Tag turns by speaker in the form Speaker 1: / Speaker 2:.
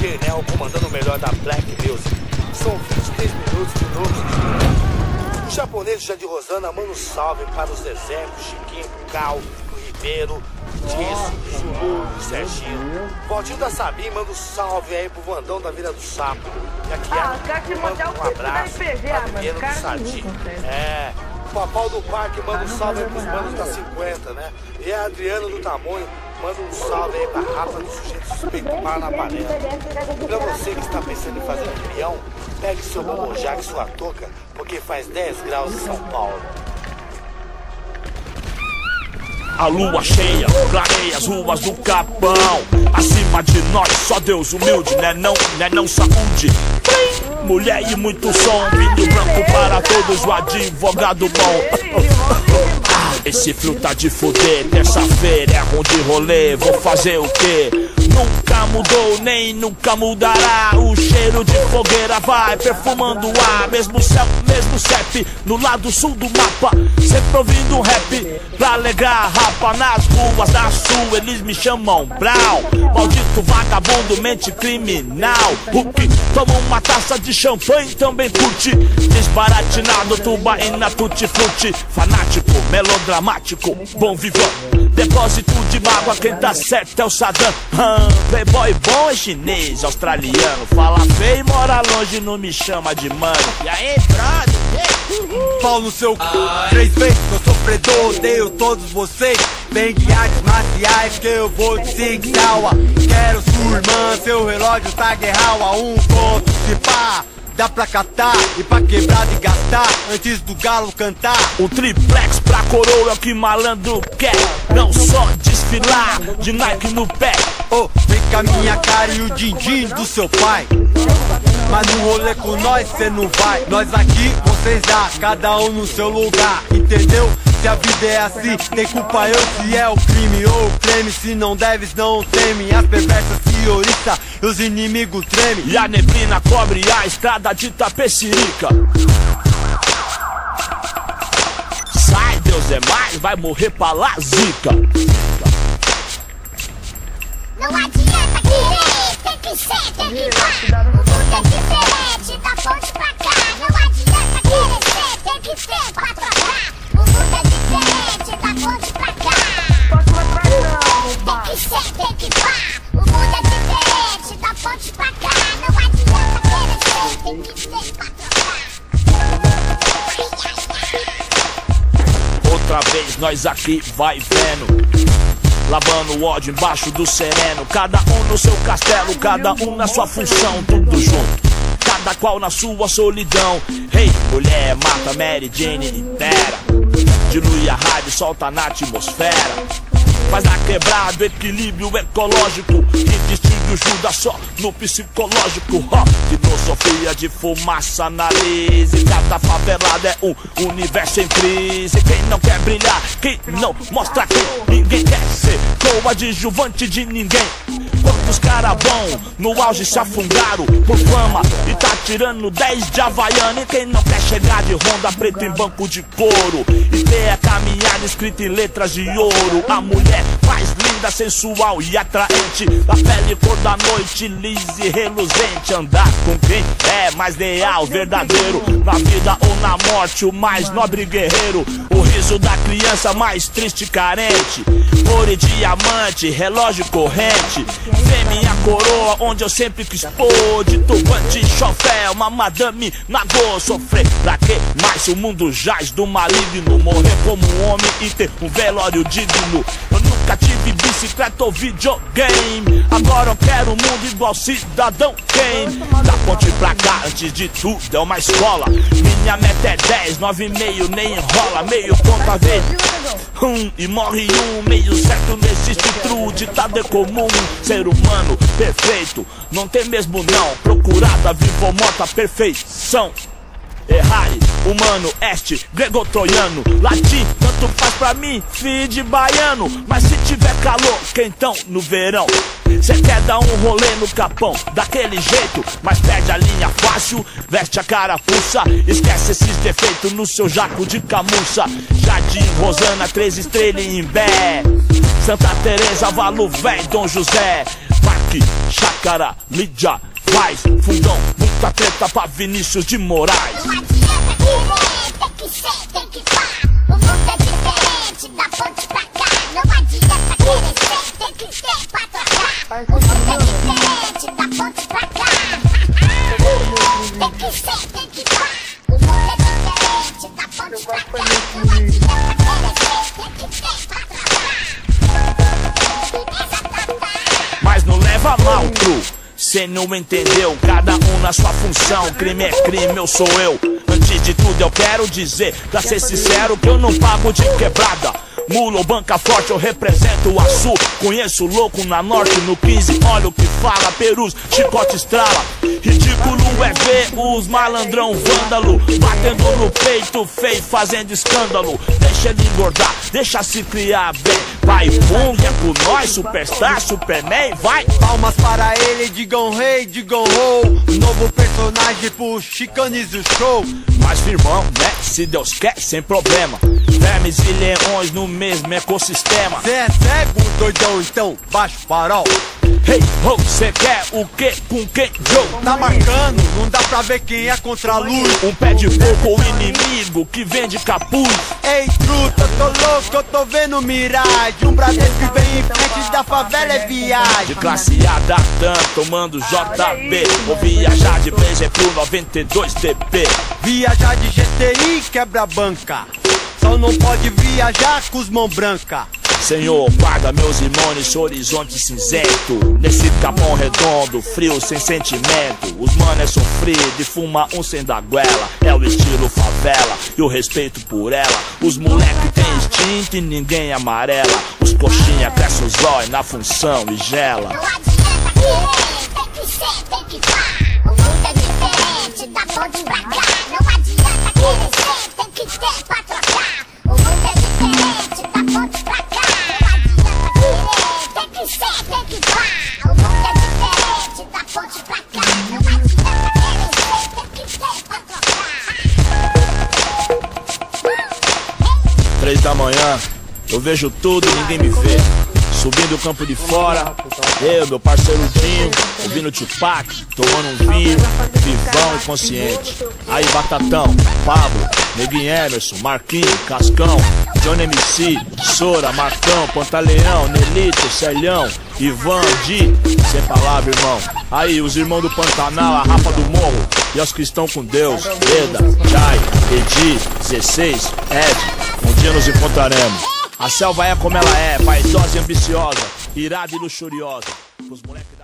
Speaker 1: DJ Nel comandando o melhor da Black Music. São 23 minutos de novo. O japonês já de Rosana manda um salve para os exemplos Chiquinho, Cal, Ribeiro, Disso, Zulu, Serginho. Valtinho da Sabim manda um salve aí pro Vandão da Vila do Sapo. E aqui
Speaker 2: Ah,
Speaker 1: é,
Speaker 2: cara, que
Speaker 1: manda um abraço pra
Speaker 2: mano.
Speaker 1: menino do Sadi.
Speaker 2: consegue.
Speaker 1: É, o Papau do Parque manda um salve aí
Speaker 2: vai
Speaker 1: pros manos da
Speaker 2: não.
Speaker 1: 50, né? E a Adriana do Tamonho manda um salve aí pra Rafa do Sujeito Suspeito para na panela. E pra você que está pensando em fazer um milhão, pegue seu bobojac e sua touca, porque faz 10 graus em São Paulo.
Speaker 3: A lua cheia clareia as ruas do Capão. Acima de nós, só Deus humilde, né não, né não saúde. Mulher e muito som, vinho branco para todos, o advogado bom. Esse frio tá de fuder, terça-feira é ruim de rolê, vou fazer o quê? Nunca mudou, nem nunca mudará. O cheiro de fogueira vai perfumando o ar. Mesmo céu, mesmo CEP, no lado sul do mapa. Sempre ouvindo um rap pra alegrar a rapa nas ruas da sul. Eles me chamam Brown. Maldito vagabundo, mente criminal. Hulk toma uma taça de champanhe, também curte. Desbaratinado, tubaína, tutti-frutti. Fanático, melodramático, bom vivão. Depósito de mágoa, quem tá certo é o Saddam. Hum, playboy bom é chinês, australiano. Fala feio e mora longe, não me chama de mano. E aí, brother?
Speaker 4: pau no seu c... Três vezes que eu sofredor, odeio todos vocês Vem de artes marciais que eu vou de Sig Sauer Quero sua irmã, seu relógio tá guerral a um ponto Se pá, dá pra catar e pra quebrar e gastar Antes do galo cantar
Speaker 3: O triplex pra coroa é o que malandro quer. Não só desfilar de Nike no pé.
Speaker 4: A minha cara e o din-din do seu pai. Mas no rolê com nós cê não vai. Nós aqui, vocês lá, cada um no seu lugar. Entendeu? Se a vida é assim, tem culpa eu se é o crime ou o creme. Se não deves, não teme. As perversas se oriçam e os inimigos tremem.
Speaker 3: E a neblina cobre a estrada de Tapecirica. Sai, Deus é mais, vai morrer pra lá, zica.
Speaker 5: Não adianta tem que ser, tem que vá. O mundo é diferente, da ponte pra cá. Não adianta querer ser, tem que ser pra trocar. O mundo é diferente, da ponte pra cá. Tem
Speaker 2: bar.
Speaker 5: que ser, tem que vá. O mundo é diferente, da ponte pra cá. Não adianta querer ser, tem que ser pra trocar.
Speaker 3: Outra vez nós aqui vai vendo. Lavando o ódio embaixo do sereno. Cada um no seu castelo, cada um na sua função, tudo junto. Cada qual na sua solidão. Hey, mulher, mata Mary Jane inteira. Dilui a rádio, solta na atmosfera. Faz na quebrada equilíbrio ecológico que distingue o Judas só no psicológico. Ó, filosofia de fumaça na lise. Cada favelada é um universo em crise. Quem não quer brilhar, quem não mostra que ninguém quer ser coadjuvante de ninguém. Quantos cara bom no auge se afundaram por fama e tá tirando 10 de Havaiana. E quem não quer chegar de Honda preto em banco de couro e ter a caminhada escrita em letras de ouro. A mulher mais linda, sensual e atraente. A pele cor da noite, lisa e reluzente. Andar com quem é mais leal, verdadeiro. Na vida ou na morte, o mais nobre guerreiro. O riso da criança mais triste e carente. Ouro e diamante, relógio corrente. Vem minha coroa, onde eu sempre quis pôr. De turbante, chofé, uma madame nagô. Sofrer pra que mais? O mundo jaz do maligno. Morrer como um homem e ter um velório digno. Nunca tive bicicleta ou videogame. Agora eu quero um mundo igual cidadão Kane. Da ponte pra cá, antes de tudo, é uma escola. Minha meta é 10, 9,5, nem enrola. Meio ponto a. Um, e morre um, meio certo não existe true, ditado é comum. Ser humano perfeito, não tem mesmo não. Procurada, vivo morta, perfeição. Errai, humano, este, grego-troiano, latim, tanto faz pra mim, filho de baiano. Mas se tiver calor, quentão no verão. Cê quer dar um rolê no capão, daquele jeito, mas perde a linha fácil, veste a carapuça, esquece esses defeitos no seu jaco de camuça. Jardim, Rosana, três estrelas em Imbé. Santa Teresa, Véi, Dom José. Parque, chácara, Lídia, faz fundão, muita treta pra Vinícius de Moraes. Mas não leva mal, cru. Cê não entendeu, cada um na sua função. Crime é crime, eu sou eu. Antes de tudo, eu quero dizer, pra ser sincero, que eu não pago de quebrada. Mula ou banca forte, eu represento o Açu. Conheço louco na norte, no 15. Olha o que fala, perus, chicote estrala. Ridículo é ver os malandrão vândalo. Batendo no peito, feio, fazendo escândalo. Deixa ele engordar, deixa se criar bem. Vai, pum, é com nós, superstar, superman, vai.
Speaker 4: Palmas para ele, digam rei, digam ho Novo personagem pro Chicanes o show
Speaker 3: Mas firmão, né? Se Deus quer, sem problema. Vermes e leões no mesmo ecossistema.
Speaker 4: Cê é cego, doidão, então baixa o farol
Speaker 3: Hey, ho, cê quer o que com quem? Yo,
Speaker 4: Tá marcando, não dá pra ver quem é contra a luz
Speaker 3: um pé de fogo ou inimigo que vende capuz.
Speaker 4: Ei, truta, tô louco, eu tô vendo miragem Um Bradesco que vem em frente da favela é
Speaker 3: De
Speaker 4: viagem
Speaker 3: classe A da TAM, tomando JB. Vou viajar de blazer pro 92 DP.
Speaker 4: Viajar de GTI quebra a banca Só não pode viajar com os mão branca
Speaker 3: Senhor, guarda meus irmãos nesse horizonte cinzento. Nesse capão redondo, frio, sem sentimento. Os manos é sofrido e fuma um sem da goela. É o estilo favela e o respeito por ela. Os moleque tem instinto e ninguém amarela. Os coxinha cresce os olhos na função e gela.
Speaker 5: Não adianta querer, tem que ser, tem que pá. O mundo é diferente, da ponte pra cá. Não adianta querer ser, tem que ter pra O mundo é diferente, da pra cá. Não pra.
Speaker 3: Três da manhã, eu vejo tudo e ninguém me vê. Subindo o campo de fora, eu, meu parceiro Dinho, ouvindo Tupac, tomando um vinho, vivão e consciente. Aí Batatão, Pablo, Neguinho Emerson, Marquinhos, Cascão, Johnny MC, Sora, Marcão, Pantaleão, Nelito, Celhão, Ivan, Di, sem palavra, irmão. Aí os irmãos do Pantanal, a Rapa do Morro, e os que estão com Deus, Eda, Jai, Edi, 16, Ed, um dia nos encontraremos. A selva é como ela é, vaidosa e ambiciosa, irada e luxuriosa. Os moleques